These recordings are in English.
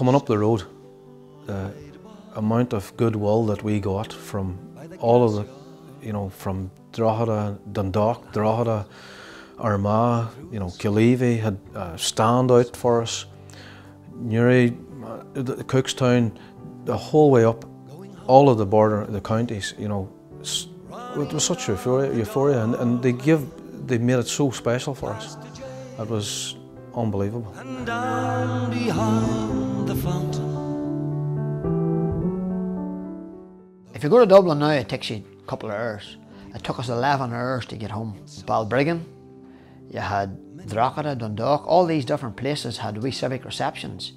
Coming up the road, the amount of goodwill that we got from all of the, you know, from Drogheda, Dundalk, Drogheda, Armagh, you know, Killeavy had a stand out for us. Newry, uh, Cookstown, the whole way up, all of the border, the counties, you know, it was such euphoria, euphoria and, and they give, they made it so special for us. It was unbelievable. If you go to Dublin now, it takes you a couple of hours. It took us 11 hours to get home. Balbriggan, you had Drogheda, Dundalk, all these different places had wee civic receptions.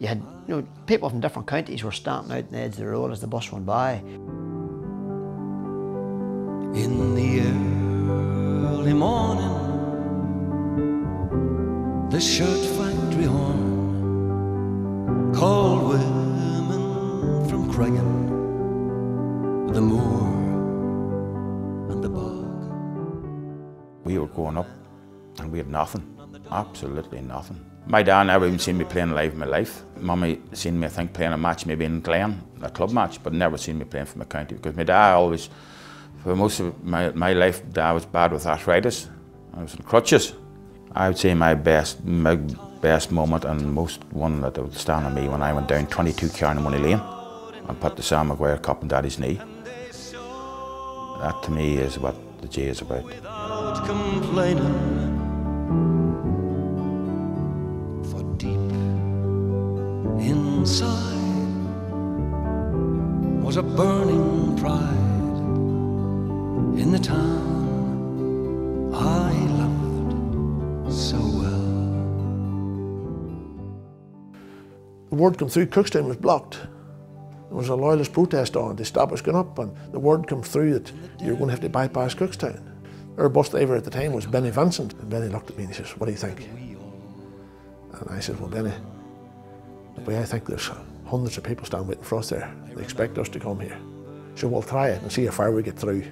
You had you know, people from different counties were standing out on the edge of the road as the bus went by. In the early morning, the shirt factory horn called women from Creggan, the moor, and the bog. We were growing up and we had nothing, absolutely nothing. My dad never even seen me playing live in my life. Mummy seen me, I think, playing a match maybe in Glen, a club match, but never seen me playing for my county because my dad always, for most of my, my life, dad was bad with arthritis. I was in crutches. I would say my best, my best moment and most one that would stand on me when I went down 22 Carnamoney Lane and put the Sam Maguire cup on daddy's knee. That to me is what the J is about. Without complaining. For deep inside was a burning pride in the town I loved so well. the word come through Cookstown was blocked. There was a loyalist protest on, they stopped us going up, and the word come through that you're going to have to bypass Cookstown. Our bus driver at the time was Benny Vincent, and Benny looked at me and he says, What do you think? And I said, Well, Benny, the way I think there's hundreds of people standing waiting for us there. They expect us to come here. So we'll try it and see how far we get through.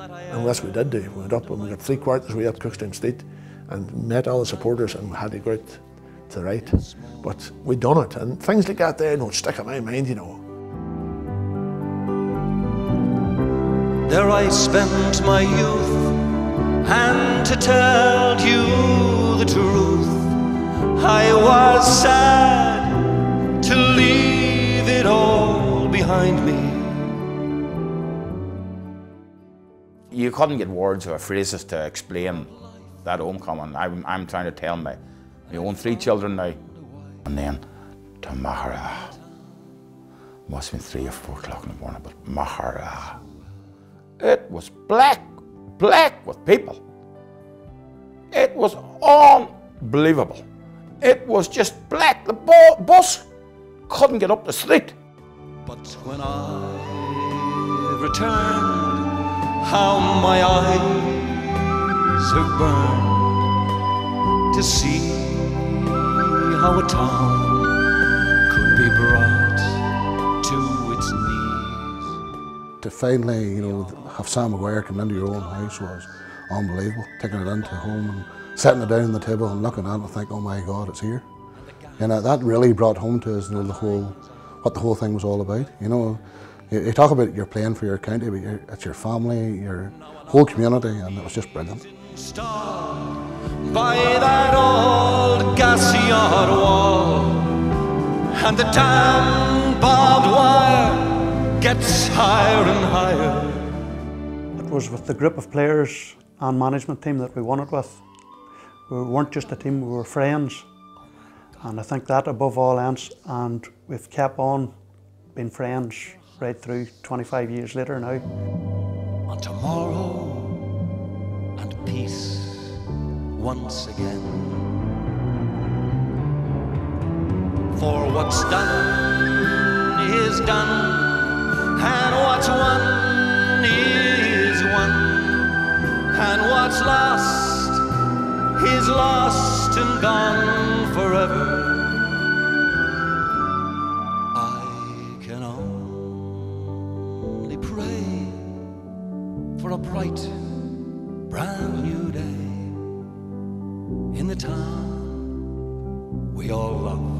And that's what we did do. We went up and we got three quarters way up Cookstown Street and met all the supporters and we had to go out to the. But we done it and things like that there don't stick in my mind, you know. There I spent my youth, and to tell you the truth, I was sad to leave it all behind me. you couldn't get words or phrases to explain that homecoming. I'm, I'm trying to tell my, my own three children now. And then to Maghera. Must have been three or four o'clock in the morning, but Maghera. It was black, black with people. It was unbelievable. It was just black. The bu- bus couldn't get up the street. But when I returned, how my eyes have burned to see how a town to finally, you know, have Sam Maguire come into your own house was unbelievable. Taking it into home and setting it down on the table and looking at it and think, oh my God, it's here. And that- really brought home to us, you know, the whole, what the whole thing was all about. You know, you, you talk about you're playing for your county, but it's your family, your whole community, and it was just brilliant. By that old wall, and the barbed wire gets higher and higher. It was with the group of players and management team that we won it with. We weren't just a team, we were friends. And I think that above all else, and we've kept on being friends right through 25 years later now. on tomorrow and peace once again. For what's done is done, and what's won is won, and what's lost is lost and gone forever. I can only pray for a bright, brand new day in the town we all love